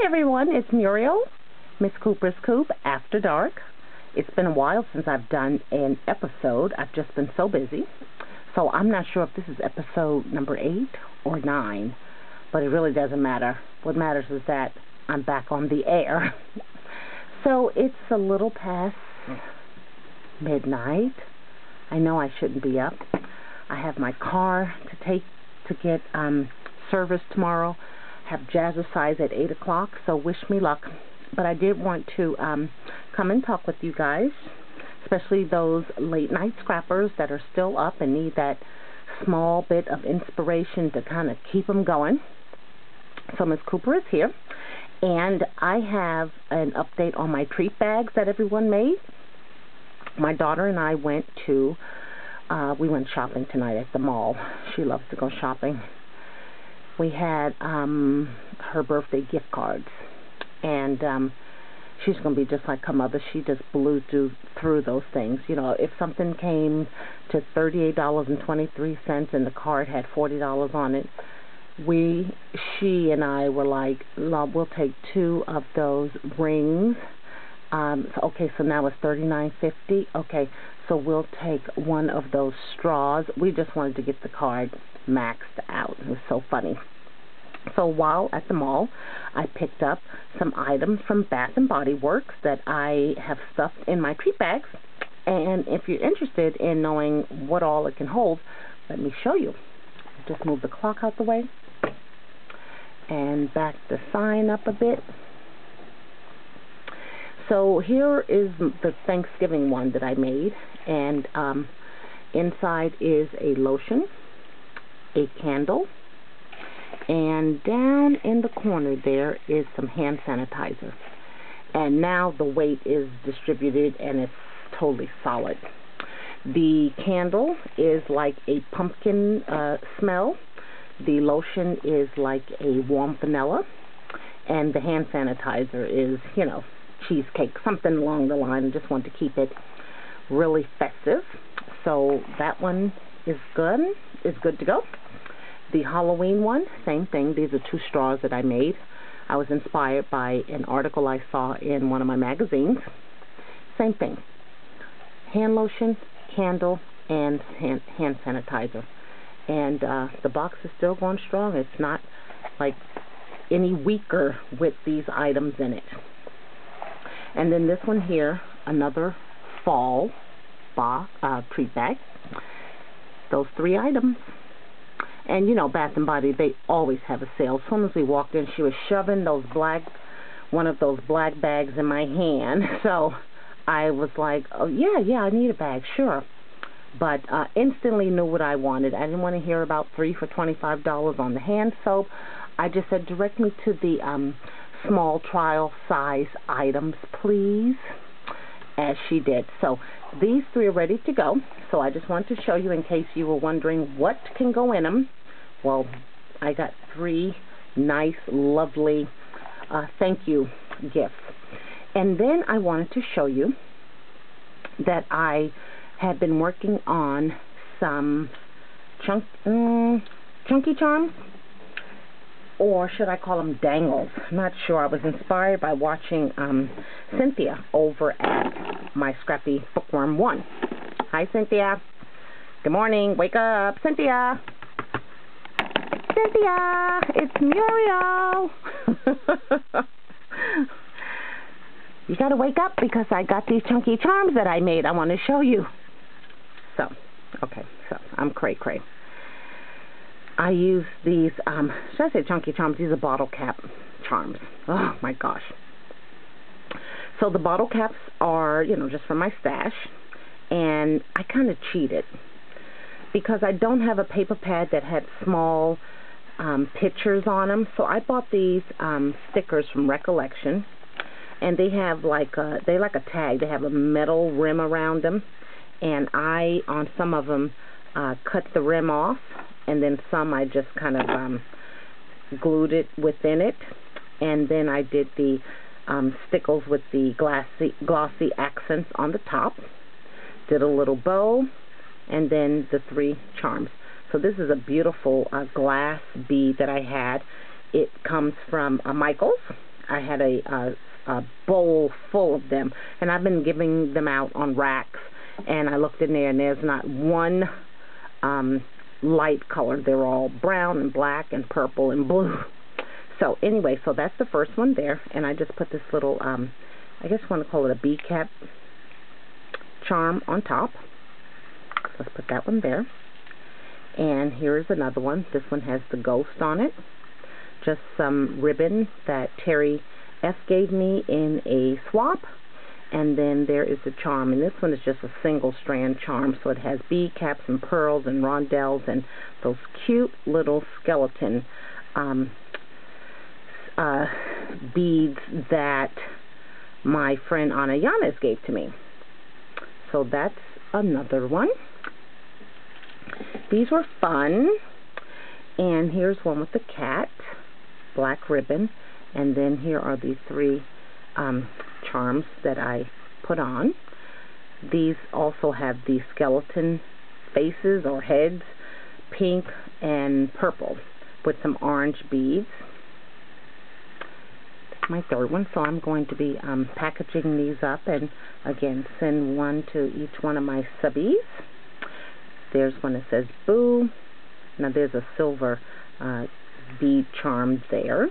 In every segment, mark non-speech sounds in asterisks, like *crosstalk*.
Hi everyone, it's Muriel, Miss Cooper's Coop After Dark. It's been a while since I've done an episode. I've just been so busy. So I'm not sure if this is episode number 8 or 9, but it really doesn't matter. What matters is that I'm back on the air. *laughs* so it's a little past midnight. I know I shouldn't be up. I have my car to take to get um service tomorrow have jazzercise at 8 o'clock, so wish me luck. But I did want to um, come and talk with you guys, especially those late night scrappers that are still up and need that small bit of inspiration to kind of keep them going. So Miss Cooper is here, and I have an update on my treat bags that everyone made. My daughter and I went to, uh, we went shopping tonight at the mall. She loves to go shopping we had um her birthday gift cards. And um she's going to be just like her mother. She just blew through through those things. You know if something came to thirty eight dollars and the card had forty dollars on it we she and I were like love we'll take two of those rings. Um so, okay so now it's thirty nine fifty. Okay so we'll take one of those straws. We just wanted to get the card maxed out. It was so funny. So while at the mall, I picked up some items from Bath and Body Works that I have stuffed in my treat bags. And if you're interested in knowing what all it can hold, let me show you. Just move the clock out the way and back the sign up a bit. So here is the Thanksgiving one that I made, and um, inside is a lotion a candle. And down in the corner there is some hand sanitizer. And now the weight is distributed and it's totally solid. The candle is like a pumpkin uh, smell. The lotion is like a warm vanilla. And the hand sanitizer is, you know, cheesecake, something along the line. I just want to keep it really festive. So that one is good. Is good to go. The Halloween one, same thing. These are two straws that I made. I was inspired by an article I saw in one of my magazines. Same thing. Hand lotion, candle, and hand, hand sanitizer. And uh, the box is still going strong. It's not like any weaker with these items in it. And then this one here, another fall box, uh, treat bag. Those three items. And you know, Bath and Body, they always have a sale. As soon as we walked in, she was shoving those black, one of those black bags in my hand. *laughs* So I was like, oh yeah, yeah, I need a bag, sure. But uh, instantly knew what I wanted. I didn't want to hear about three for twenty-five dollars on the hand soap. I just said, direct me to the um, small trial size items, please. As she did. So these three are ready to go. So I just want to show you in case you were wondering what can go in them. Well, I got three nice, lovely uh, thank you gifts. And then I wanted to show you that I have been working on some chunk, um, chunky charms or should I call them dangles? I'm not sure. I was inspired by watching um, Cynthia over at my Scrappy Bookworm 1. Hi, Cynthia. Good morning. Wake up, Cynthia. Cynthia, it's Muriel. *laughs* you got to wake up because I got these chunky charms that I made. I want to show you. So, okay, so I'm cray cray. I use these, um, should I say chunky charms? These are bottle cap charms. Oh my gosh. So the bottle caps are, you know, just from my stash. And I kind of cheated because I don't have a paper pad that had small um, pictures on them. So I bought these um, stickers from Recollection. And they have like a, they like a tag. They have a metal rim around them. And I, on some of them, uh, cut the rim off and then some I just kind of um, glued it within it and then I did the um, stickles with the glossy, glossy accents on the top did a little bow and then the three charms so this is a beautiful uh, glass bead that I had it comes from uh, Michaels I had a, a a bowl full of them, and I've been giving them out on RAKs. And I looked in there, and there's not one um, light color. They're all brown and black and purple and blue. So anyway, so that's the first one there, and I just put this little, um, I guess I want to call it a bee cap charm on top. Let's put that one there. And here's another one. This one has the ghost on it. Just some ribbon that Terry F gave me in a swap. And then there is the charm. And this one is just a single strand charm. So it has bead caps and pearls and rondelles and those cute little skeleton um, uh, beads that my friend Anna Yanes gave to me. So that's another one. These were fun. And here's one with the cat, black ribbon. And then here are the three um, charms that I put on. These also have the skeleton faces or heads, pink and purple, with some orange beads. That's my third one, so I'm going to be um, packaging these up and again send one to each one of my subbies. There's one that says Boo. Now there's a silver uh, bead charm there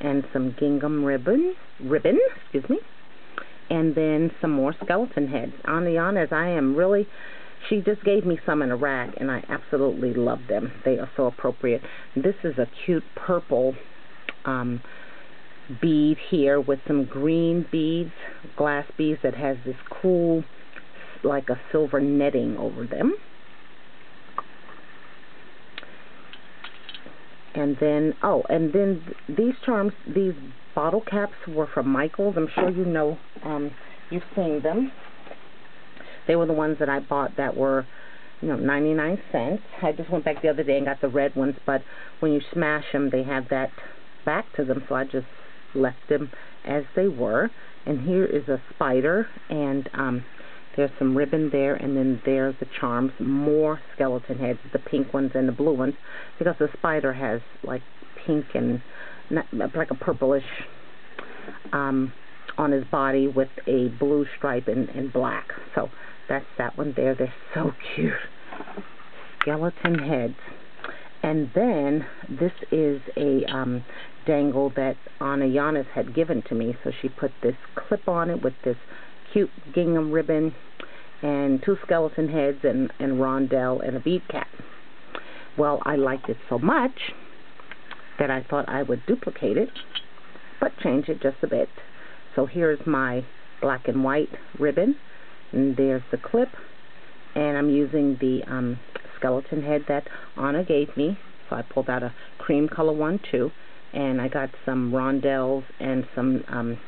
and some gingham ribbon, ribbon, excuse me, and then some more skeleton heads. On the honest, I am really, she just gave me some in a RAK, and I absolutely love them. They are so appropriate. This is a cute purple um, bead here with some green beads, glass beads that has this cool, like a silver netting over them. And then, oh, and then th these charms, these bottle caps were from Michaels. I'm sure you know, um, you've seen them. They were the ones that I bought that were, you know, 99 cents. I just went back the other day and got the red ones, but when you smash them, they have that back to them, so I just left them as they were. And here is a spider, and um, there's some ribbon there, and then there's the charms, more skeleton heads, the pink ones and the blue ones, because the spider has like pink and not, like a purplish um, on his body with a blue stripe and, and black. So that's that one there. They're so *laughs* cute. Skeleton heads. And then this is a um, dangle that Anna Yanis had given to me. So she put this clip on it with this cute gingham ribbon and two skeleton heads and, and rondelle and a bead cap. Well, I liked it so much that I thought I would duplicate it, but change it just a bit. So here's my black and white ribbon, and there's the clip, and I'm using the um, skeleton head that Anna gave me. So I pulled out a cream color one too, and I got some rondelles and some um,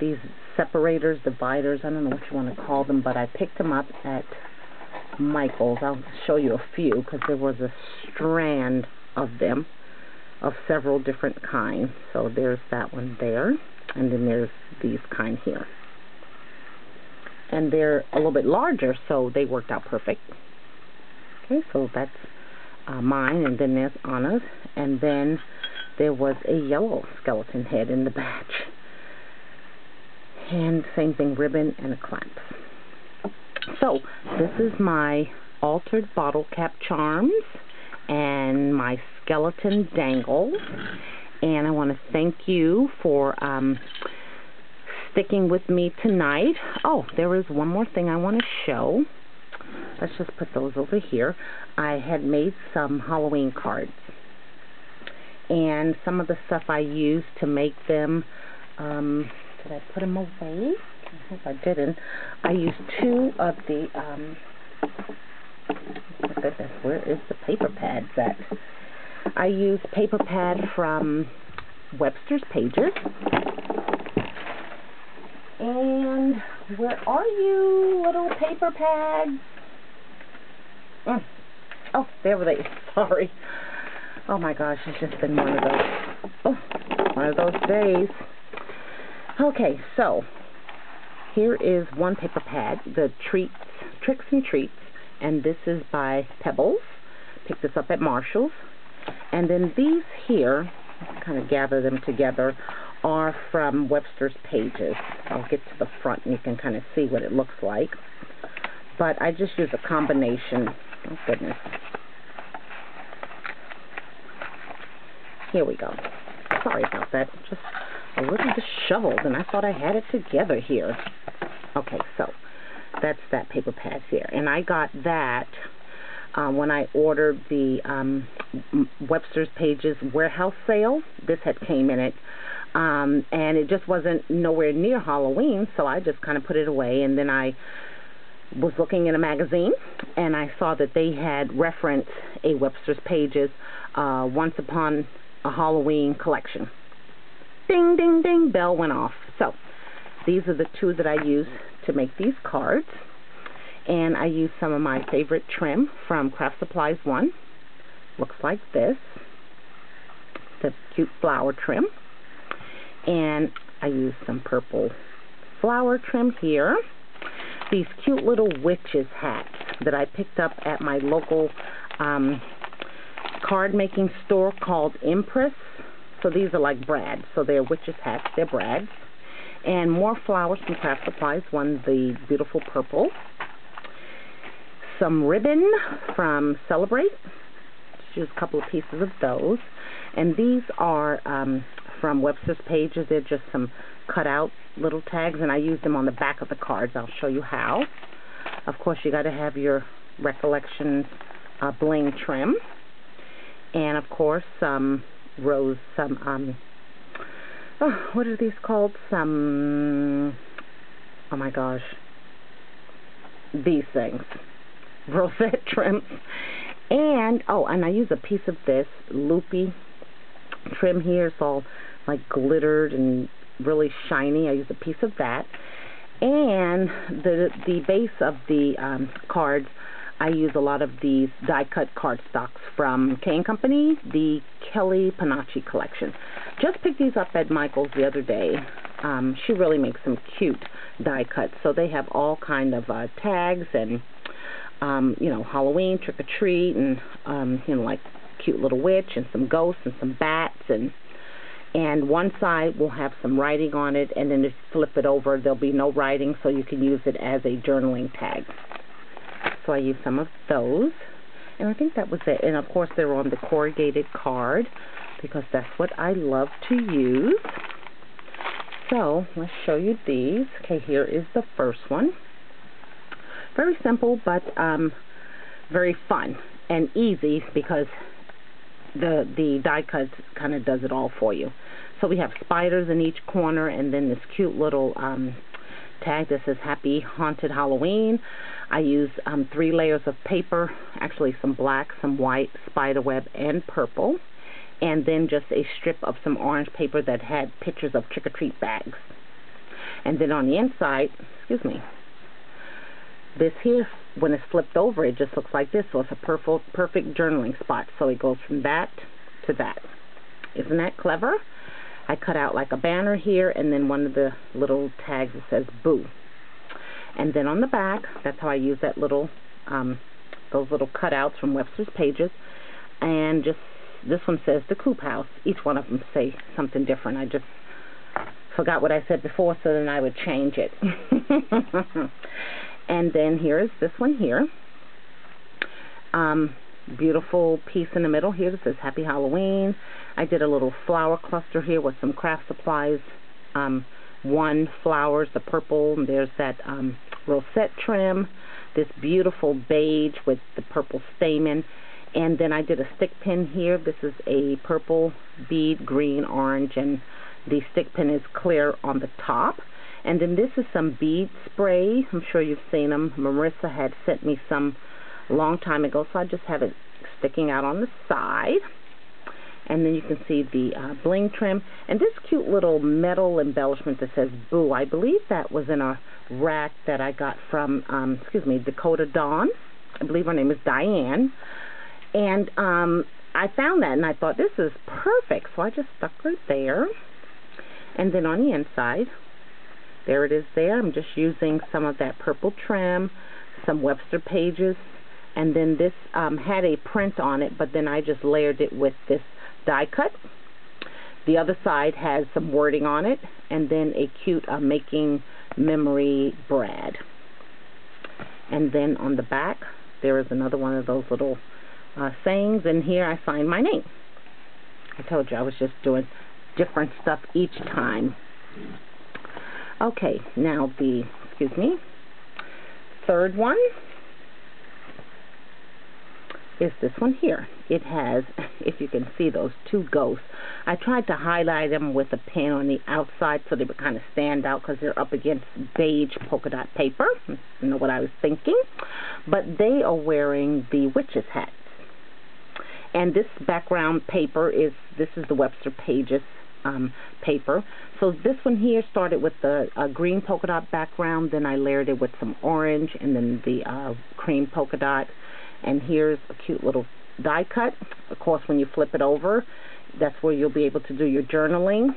these separators, dividers, I don't know what you want to call them, but I picked them up at Michael's. I'll show you a few because there was a strand of them of several different kinds. So there's that one there, and then there's these kind here. And they're a little bit larger, so they worked out perfect. Okay, so that's uh, mine, and then there's Anna's, and then there was a yellow skeleton head in the *laughs* batch and same thing, ribbon and a clamp. So, this is my altered bottle cap charms and my skeleton dangles. And I want to thank you for um, sticking with me tonight. Oh, there is one more thing I want to show. Let's just put those over here. I had made some Halloween cards. And some of the stuff I used to make them um, did I put them away? I hope I didn't. I used two of the, um, goodness, where is the paper pad that? I used paper pad from Webster's Pages. And where are you, little paper pads? Mm. Oh, there they *laughs* Sorry. Oh my gosh, it's just been one of those, oh, one of those days. Okay, so here is one paper pad, the Treats, Tricks and Treats, and this is by Pebbles. Picked this up at Marshall's. And then these here kind of gather them together, are from Webster's Pages. I'll get to the front and you can kind of see what it looks like. But I just use a combination. Oh, goodness. Here we go. Sorry about that. Just a little disheveled, and I thought I had it together here. Okay, so that's that paper pad here. And I got that uh, when I ordered the um, Webster's Pages warehouse sale. This had came in it. Um, and it just wasn't nowhere near Halloween, so I just kind of put it away. And then I was looking in a magazine, and I saw that they had referenced a Webster's Pages uh, Once Upon a Halloween collection. Ding, ding, ding, bell went off. So, these are the two that I use to make these cards. And I use some of my favorite trim from Craft Supplies 1. Looks like this. The cute flower trim. And I use some purple flower trim here. These cute little witches hats that I picked up at my local um, card making store called Impress. So these are like brads. So they're witches hats. They're brads. And more flowers from Craft Supplies. One, the beautiful purple. Some ribbon from Celebrate. Just a couple of pieces of those. And these are um, from Webster's Pages. They're just some cut out little tags. And I use them on the back of the cards. I'll show you how. Of course, you got to have your Recollections uh, bling trim and of course some rose some um oh what are these called? Some oh my gosh. These things. *laughs* Rosette trims and oh and I use a piece of this loopy trim here. It's all like glittered and really shiny. I use a piece of that. And the the base of the um, cards I use a lot of these die-cut cardstocks from K & Company, the Kelly Panacci collection. Just picked these up at Michael's the other day. Um, she really makes some cute die cuts. So they have all kind of uh, tags and, um, you know, Halloween, trick-or-treat, and, um, you know, like cute little witch and some ghosts and some bats and and one side will have some writing on it and then if you flip it over there'll be no writing so you can use it as a journaling tag so I used some of those. And I think that was it. And of course they're on the corrugated card because that's what I love to use. So let's show you these. Okay, here is the first one. Very simple, but um, very fun and easy because the the die cut kind of does it all for you. So we have spiders in each corner and then this cute little um, tag that says Happy Haunted Halloween. I use um, three layers of paper, actually some black, some white, spiderweb, and purple, and then just a strip of some orange paper that had pictures of trick-or-treat bags. And then on the inside, excuse me, this here, when it's flipped over, it just looks like this, so it's a perfect, perfect journaling spot. So it goes from that to that. Isn't that clever? I cut out like a banner here, and then one of the little tags that says Boo. And then on the back, that's how I use that little, um, those little cutouts from Webster's Pages. And just, this one says the Coop House. Each one of them say something different. I just forgot what I said before, so then I would change it. *laughs* and then here is this one here. Um, beautiful piece in the middle here that says Happy Halloween. I did a little flower cluster here with some craft supplies. Um, one flowers, the purple, and there's that um, rosette trim, this beautiful beige with the purple stamen, and then I did a stick pin here. This is a purple bead, green, orange, and the stick pin is clear on the top. And then this is some bead spray. I'm sure you've seen them. Marissa had sent me some long time ago, so I just have it sticking out on the side. And then you can see the uh, bling trim. And this cute little metal embellishment that says boo I believe that was in a RAK that I got from um, excuse me Dakota Dawn. I believe her name is Diane. And um, I found that and I thought this is perfect. So I just stuck her there. And then on the inside there it is there. I'm just using some of that purple trim some Webster pages and then this um, had a print on it but then I just layered it with this die cut. the other side has some wording on it, and then a cute uh, making memory Brad. And then on the back, there is another one of those little uh, sayings, and here I signed my name. I told you I was just doing different stuff each time. Okay, now the, excuse me, third one is this one here. It has, *laughs* if you can see those two ghosts. I tried to highlight them with a pen on the outside so they would kind of stand out because they're up against beige polka dot paper. You know what I was thinking. But they are wearing the witch's hats. And this background paper is, this is the Webster Pages um, paper. So this one here started with the uh, green polka dot background, then I layered it with some orange, and then the uh, cream polka dot. And here's a cute little die cut. Of course, when you flip it over, that's where you'll be able to do your journaling.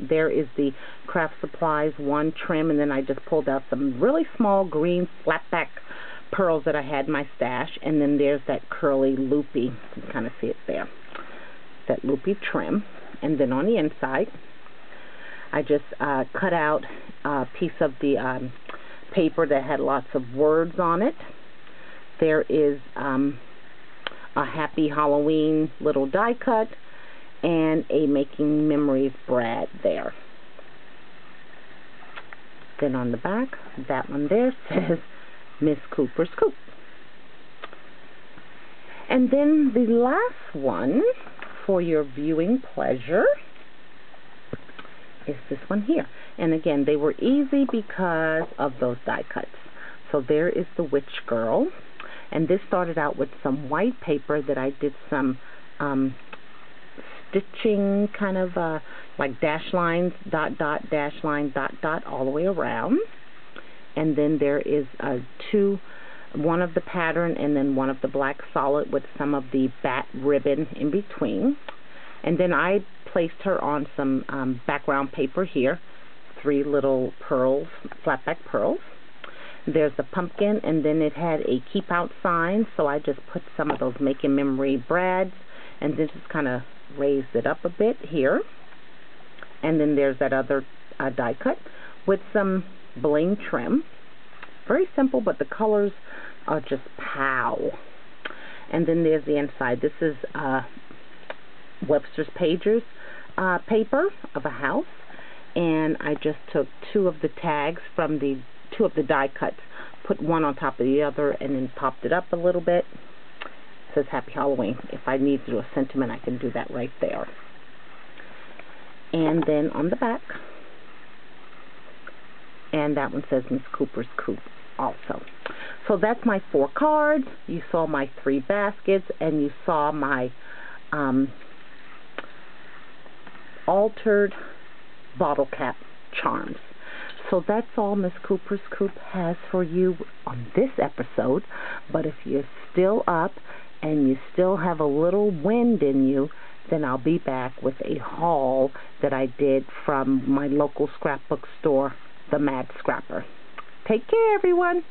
There is the Craft Supplies one trim, and then I just pulled out some really small green flat back pearls that I had in my stash. And then there's that curly loopy, you can kind of see it there, that loopy trim and then on the inside I just uh, cut out a piece of the um, paper that had lots of words on it. There is um, a Happy Halloween little die cut and a Making Memories Brad there. Then on the back, that one there *laughs* says Miss Cooper's Coop. And then the last one for your viewing pleasure is this one here. And again, they were easy because of those die cuts. So there is the Witch Girl. And this started out with some white paper that I did some um, stitching kind of uh, like dash lines, dot, dot, dash line, dot, dot, all the way around. And then there is uh, two one of the pattern and then one of the black solid with some of the bat ribbon in between. And then I placed her on some um, background paper here, three little pearls, flatback pearls. There's the pumpkin, and then it had a keep out sign, so I just put some of those making memory brads, and then just kind of raised it up a bit here. And then there's that other uh, die cut with some bling trim. Very simple, but the colors are just pow. And then there's the inside. This is uh, Webster's Pages uh, paper of a house. And I just took two of the tags from the two of the die cuts, put one on top of the other, and then popped it up a little bit. It says Happy Halloween. If I need to do a sentiment, I can do that right there. And then on the back, and that one says Miss Cooper's Coop also. So that's my four cards. You saw my three baskets, and you saw my um, altered bottle cap charms. So that's all Miss Cooper's Coop has for you on this episode. But if you're still up and you still have a little wind in you, then I'll be back with a haul that I did from my local scrapbook store, The Mad Scrapper. Take care, everyone.